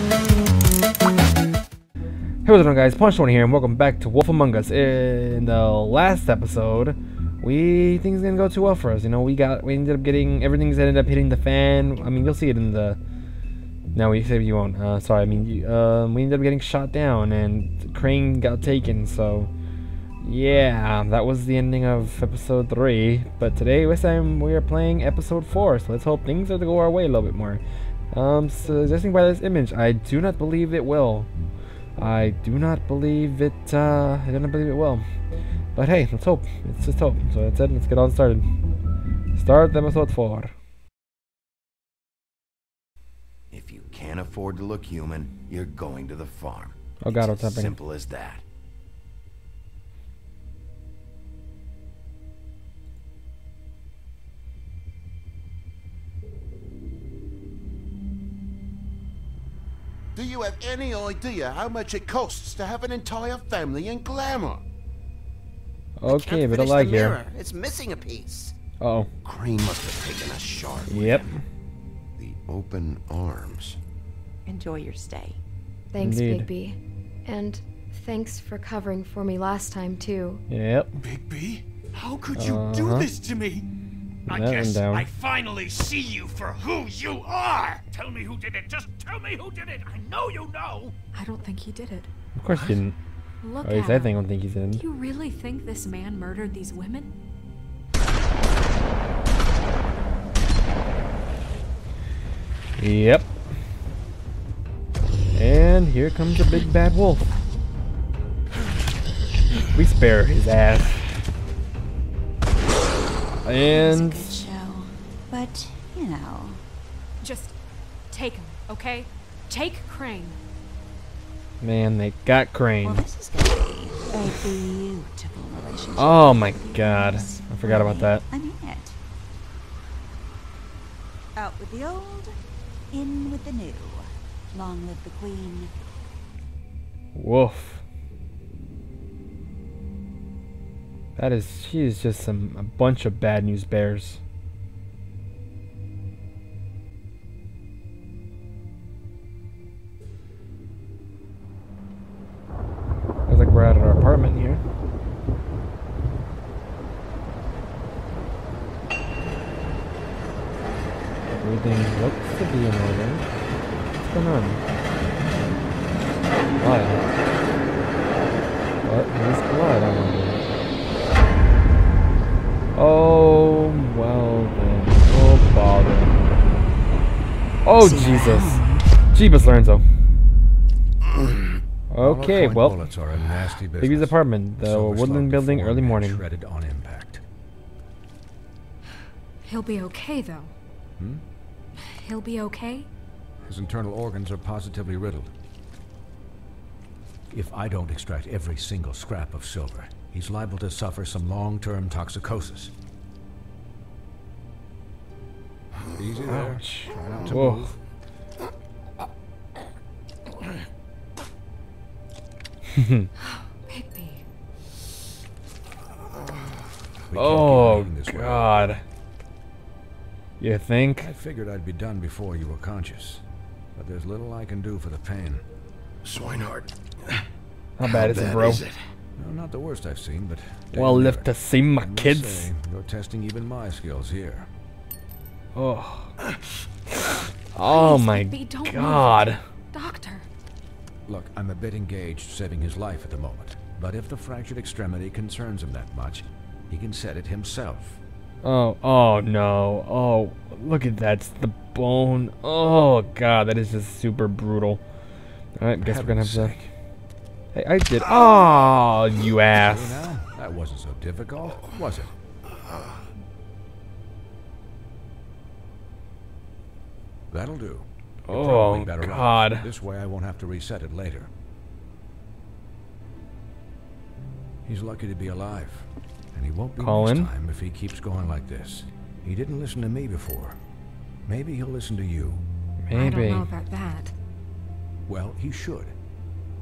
Hey what's up guys, Punch1 here and welcome back to Wolf Among Us. In the last episode, we things didn't go too well for us. You know, we got we ended up getting everything's ended up hitting the fan. I mean you'll see it in the no, we say you won't. Uh, sorry, I mean you, um, we ended up getting shot down and Crane got taken, so yeah, that was the ending of episode three. But today this time we are playing episode four, so let's hope things are to go our way a little bit more. Um, so judging by this image, I do not believe it will. I do not believe it, uh, I do not believe it will. But hey, let's hope. It's just hope. So that's it, let's get on started. Start episode 4. If you can't afford to look human, you're going to the farm. Oh god, what's It's as happening? simple as that. Do you have any idea how much it costs to have an entire family in glamour? Okay, but I like the here. It's missing a piece. Uh oh. Crane must have taken a shard. Yep. him. The open arms. Enjoy your stay. Thanks, Indeed. Bigby. And thanks for covering for me last time, too. Yep. Bigby, how could you do Uh-huh. this to me? I That guess down. I finally see you for who you are. Tell me who did it. Just tell me who did it. I know you know. I don't think he did it. Of course he didn't. Look Or at least I think I don't think he's in. Do you really think this man murdered these women? Yep. And here comes the big bad wolf. We spare his ass. And Good show. But, you know. Just take him, okay? Take Crane. man, they got Well, Crane. this is going to be a beautiful relationship. Oh my god. I forgot about that. I mean it. Out with the old, in with the new. Long live the queen. Woof. That is, she is just some a bunch of bad news bears. Oh, Jesus. Jeebus Lorenzo. Okay, well, bullets are a nasty. Baby's apartment, the Silver Woodland Building, early and morning. Shredded on impact. He'll be okay, though. Hmm? He'll be okay? His internal organs are positively riddled. If I don't extract every single scrap of silver, he's liable to suffer some long-term toxicosis. Easy there. Ouch. Try not to Whoa. move. Bigby. We Oh, bleeding way. God. You think? I figured I'd be done before you were conscious. But there's little I can do for the pain. Swineheart. How bad is it, bro? is it? No, not the worst I've seen, but... Well, damn live to see my I kids. say, you're testing even my skills here. Oh. Oh my Bigby, don't move. god. Doctor. Look, I'm a bit engaged saving his life at the moment. But if the fractured extremity concerns him that much, he can set it himself. Oh, oh no. Oh, look at that. It's the bone. Oh god, that is just super brutal. Alright, guess we're gonna have to. Heaven's. Hey, I did. Oh, you ass. That wasn't so difficult, was it? That'll do. You're Oh, probably better off. God. This way I won't have to reset it later. He's lucky to be alive. And he won't be Colin? next time if he keeps going like this. He didn't listen to me before. Maybe he'll listen to you. I don't Maybe. know about that. Well, he should.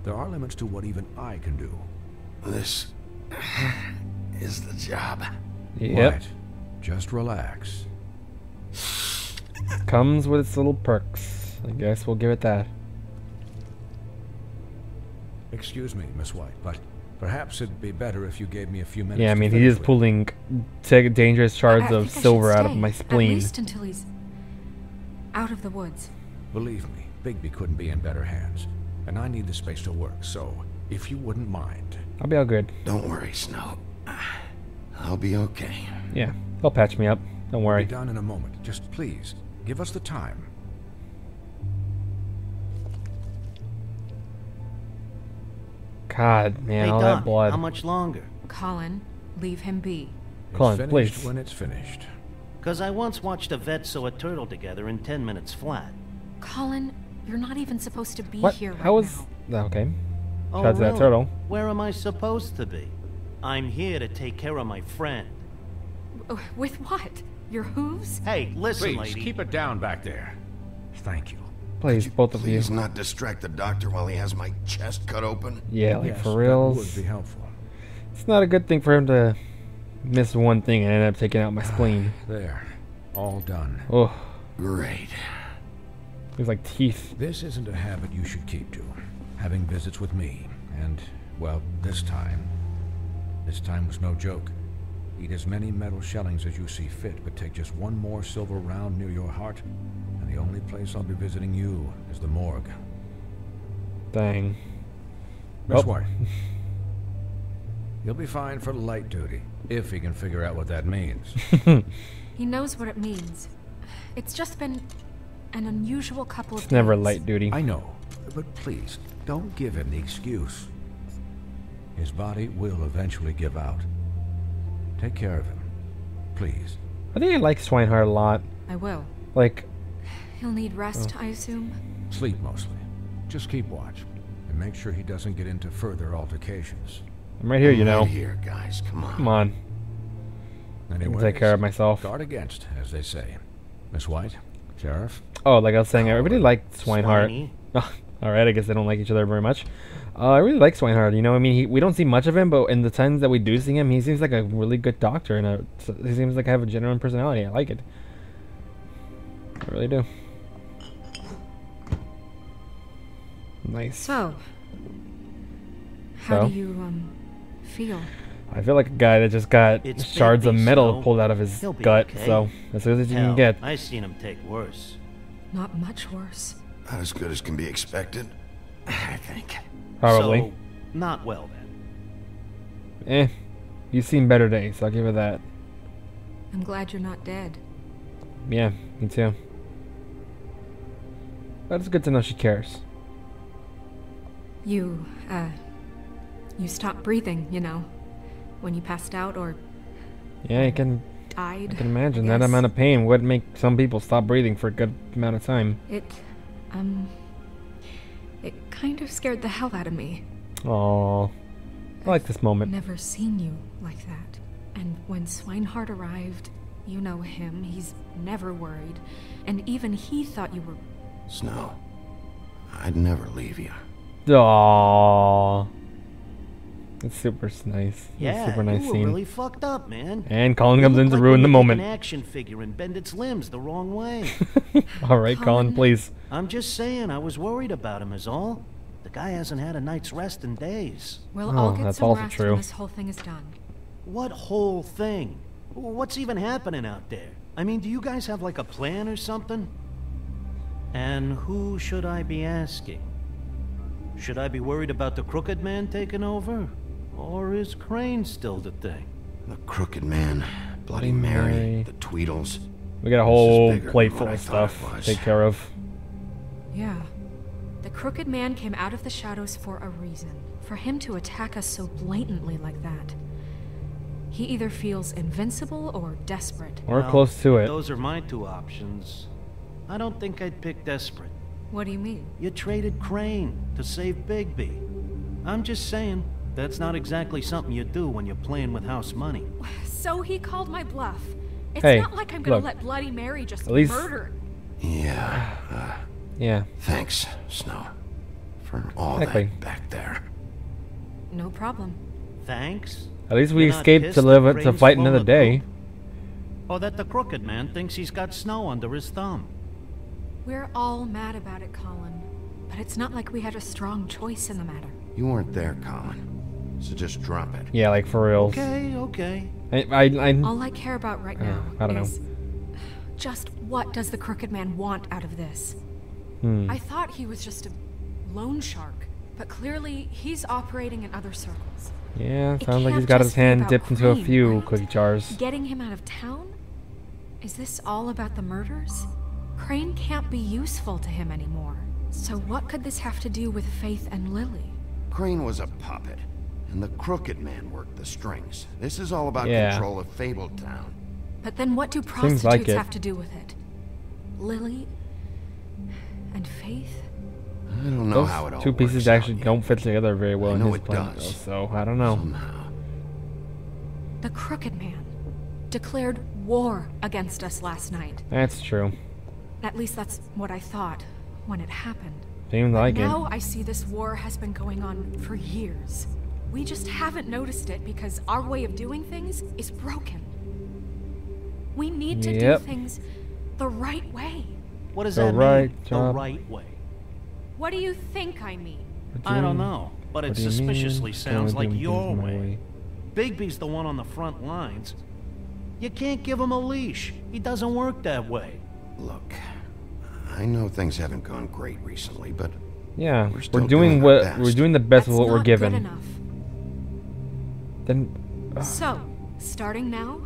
There are limits to what even I can do. This is the job. Yep. Right. Just relax. Comes with its little perks. I guess we'll give it that. Excuse me, Miss White, but perhaps it'd be better if you gave me a few minutes Yeah, I mean, he is pulling ta- dangerous shards I- I of think I should silver out of stay, my At spleen. least until he's out of the woods. Believe me, Bigby couldn't be in better hands. And I need the space to work, so if you wouldn't mind. I'll be all good. Don't worry, Snow. I'll be okay. Yeah, he'll patch me up. Don't worry. Be worry. done in a moment. Just please, give us the time. God, man, hey, all Doc, that blood. how much longer? Colin, leave him be. It's Colin, finished please. when it's finished. Because I once watched a vet sew a turtle together in 10 minutes flat. Colin, you're not even supposed to be What? here right How was? now. Okay. Oh, Shout out to that turtle. Where am I supposed to be? I'm here to take care of my friend. With what? Your hooves? Hey, listen, Please, lady. keep it down back there. Thank you. Please, both of you. Please not distract the doctor while he has my chest cut open. Yeah, like yes, for that reals. would be helpful. It's not a good thing for him to miss one thing and end up taking out my ah, spleen. There. All done. Oh, Great. it's like teeth. This isn't a habit you should keep to. Having visits with me. And, well, this time. This time was no joke. Eat as many metal shellings as you see fit, but take just one more silver round near your heart, and the only place I'll be visiting you is the morgue. Dang. Miss Oh. White. He'll be fine for light duty, if he can figure out what that means. He knows what it means. It's just been an unusual couple of It's never light duty. I know, but please, don't give him the excuse. His body will eventually give out. Take care of him. Please. I think I like Swineheart a lot. I will. Like, He'll need rest, Oh. I assume. Sleep mostly. Just keep watch. And make sure he doesn't get into further altercations. I'm right here, you I'm know. Right here, guys. Come on. Come on. I can take care of myself. Guard against, as they say. Miss White, Sheriff, Oh, like I was saying, I really like Swineheart. Swiney. All right, I guess they don't like each other very much. Uh, I really like Swineheart. You know, I mean, he, we don't see much of him, but in the times that we do see him, he seems like a really good doctor, and a, he seems like I have a genuine personality. I like it. I really do. Nice. So, how So? do you, um, feel? I feel like a guy that just got It's shards of metal so pulled out of his gut. okay. So as good as you can get. I've seen him take worse. Not much worse. Not as good as can be expected, I think. Probably. So, not well then. Eh. You've seen better days. I'll give her that. I'm glad you're not dead. Yeah, me too. But it's good to know she cares. You, uh, you stopped breathing, you know, when you passed out or Yeah, I can died. I can imagine I that amount of pain would make some people stop breathing for a good amount of time. It, um, it kind of scared the hell out of me. Oh, I like this moment. Never seen you like that. And when Swineheart arrived, you know him, he's never worried. And even he thought you were. Snow, I'd never leave you. Aww. It's super s- nice. It's Yeah, super nice you were scene. really fucked up, man. And Colin comes look in to like ruin the moment. An action figure and bend its limbs the wrong way. All right, Colin, Colin. please. I'm just saying, I was worried about him, is all. The guy hasn't had a night's rest in days. We'll Oh, all get that's some also rest true. when this whole thing is done. What whole thing? What's even happening out there? I mean, do you guys have like a plan or something? And who should I be asking? Should I be worried about the crooked man taking over? Or is Crane still the thing? The Crooked Man, Bloody Bloody Mary, Mary. the Tweedles. We got a whole bigger plate full of stuff to take care of. Yeah. The Crooked Man came out of the shadows for a reason. For him to attack us so blatantly like that. He either feels invincible or desperate. We're Well, close to it. Those are my two options. I don't think I'd pick desperate. What do you mean? You traded Crane to save Bigby. I'm just saying, that's not exactly something you do when you're playing with house money. So he called my bluff. It's Hey, not like I'm gonna look. let Bloody Mary just At least- murder. Yeah, uh, Yeah. thanks, Snow, for all Exactly. that back there. No problem. Thanks? At least we You're escaped to that live to fight another day. Or that the crooked man thinks he's got snow under his thumb? We're all mad about it, Colin. But But it's not like we had a strong choice in the matter. You weren't there, Colin. So just drop it. Yeah, like for real. Okay, okay. I, I, I, All I care about right Uh, now I don't know. just what does the crooked man want out of this? hmm. I thought he was just a loan shark, but clearly he's operating in other circles. yeah, sounds like he's can't got his hand about dipped into a few right? cookie jars. Getting him out of town? Is this all about the murders? Crane can't be useful to him anymore. So what could this have to do with Faith and Lily? Crane was a puppet, and the crooked man worked the strings. This is all about Yeah. control of Fabletown. But then what do prostitutes like have to do with it? Lily and Faith? I don't know Those how it all two pieces works actually yet. don't fit together very well I in know his it plan, does. though, so I don't know. Somehow. The Crooked Man declared war against us last night. That's true. At least that's what I thought when it happened. Seems like now it. I see this war has been going on for years. We just haven't noticed it because our way of doing things is broken. We need to Yep. do things the right way. What does The that right mean? job. The right way. What do you think I mean? What do I don't mean? know, but it What do you mean? suspiciously sounds like your things my way. Bigby's the one on the front lines. You can't give him a leash. He doesn't work that way. Look, I know things haven't gone great recently, but Yeah, We're we're, doing, doing what best. we're doing the best That's with what we're not given. Good enough. Then So, starting now,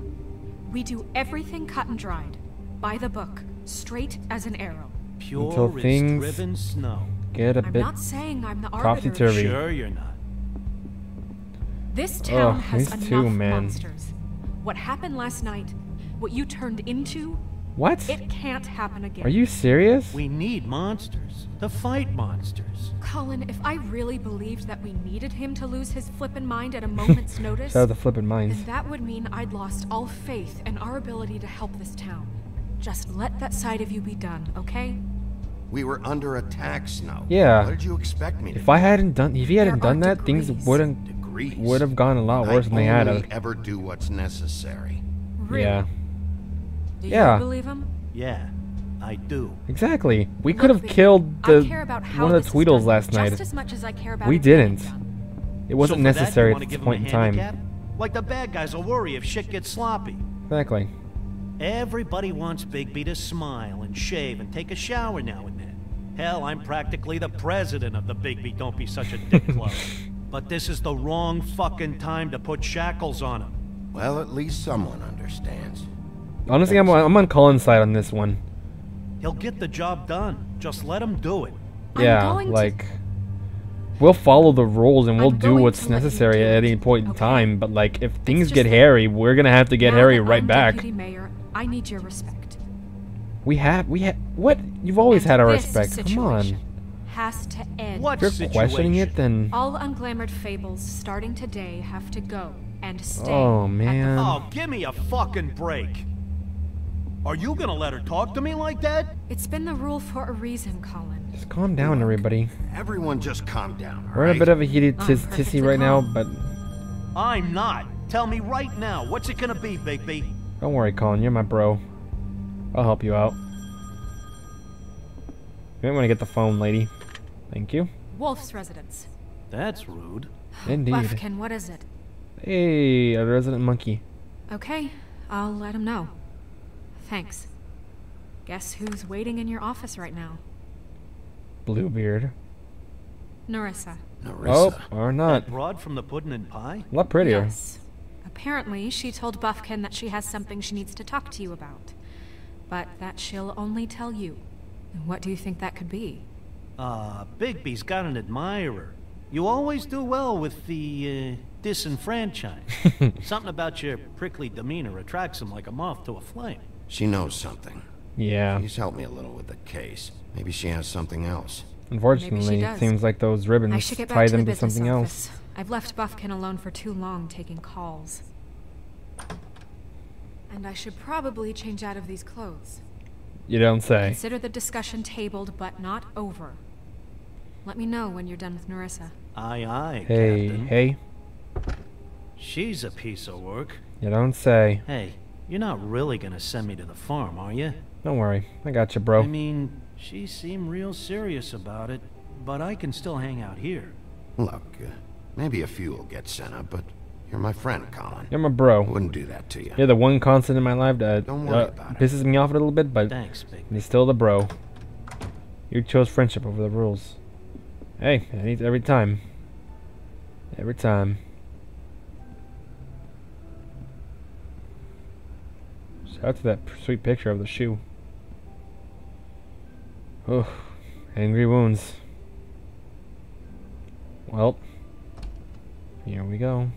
we do everything cut and dried, by the book, straight as an arrow. Pure Until things- driven snow. get a I'm bit. not saying I'm the arbiter. topsy-turvy. Sure you're not. This town Ugh, has these enough two, man. monsters. What happened last night, what you turned into, What? it can't happen again. Are you serious? We need monsters to fight monsters. Colin, if I really believed that we needed him to lose his flippin' mind at a moment's notice, Shout out the flipping minds. then that would mean I'd lost all faith in our ability to help this town. Just let that side of you be done, okay? we were under attack, Snow. Yeah. What did you expect me to If I hadn't done, if he hadn't There done that, things wouldn't Degrees. would have gone a lot worse I than they had. only ever do what's necessary. Really? Yeah, Do Yeah. you believe him? Yeah, I do. exactly. We Look, could have killed the care about how one of the Tweedles done last night. As much as I care about We didn't. It wasn't so for that, necessary at this point in time. Like the bad guys will worry if shit gets sloppy. Exactly. Everybody wants Bigby to smile and shave and take a shower now and then. Hell, I'm practically the president of the Bigby Don't Be Such a Dick Club. but this is the wrong fucking time to put shackles on him. Well, at least someone understands. Honestly, I'm on, I'm on Colin's side on this one. He'll get the job done. Just let him do it. Yeah, going to- like we'll follow the rules and we'll I'm do what's to let you necessary do at any point in time. But like, if things get hairy, we're gonna have to get hairy right I'm back. Deputy Mayor, I need your respect. We have, we have. What? You've always And had our respect. Come on. situation Has to end. What If you're questioning it, situation? then All unglamored fables starting today have to go and stay. Oh, at the man. Oh, give me a fucking break. Are you gonna let her talk to me like that? It's been the rule for a reason, Colin. just calm down, everybody. Everyone just calm down, We're in a bit of a heated I'm tis- tissy right now, but I'm not. Tell me right now, what's it gonna be, Bigby? don't worry, Colin. You're my bro. I'll help you out. You might want to get the phone, lady. Thank you. Wolf's residence. That's rude. Indeed. Buffkin, what is it? Hey, a resident monkey. Okay, I'll let him know. Thanks. Guess who's waiting in your office right now? Bluebeard. Nerissa. Nerissa. Oh, or not. That Broad from the pudding and pie? A lot prettier. Yes. Apparently, she told Buffkin that she has something she needs to talk to you about. But that she'll only tell you. What do you think that could be? Uh, Bigby's got an admirer. You always do well with the, uh, disenfranchised. Something about your prickly demeanor attracts him like a moth to a flame. She knows something. Yeah. She's helped me a little with the case. Maybe she has something else. Unfortunately, it seems like those ribbons I should get tie back to the to business something office. else. I've left Buffkin alone for too long taking calls. And I should probably change out of these clothes. You don't say. Consider the discussion tabled but not over. Let me know when you're done with Nerissa. Aye, aye, Hey, Captain. hey. She's a piece of work. You don't say. Hey, you're not really gonna send me to the farm, are you? Don't worry. I got you, bro. I mean, she seemed real serious about it. but I can still hang out here. Look, uh, maybe a few will get sent up, but you're my friend, Colin. You're my bro. I wouldn't do that to you. You're the one constant in my life that Don't worry uh, about it. pisses me off a little bit, but Thanks, big. he's still the bro. You chose friendship over the rules. Hey, any, every time. Every time. To that sweet picture of the shoe. Oh, angry wounds. Well, here we go.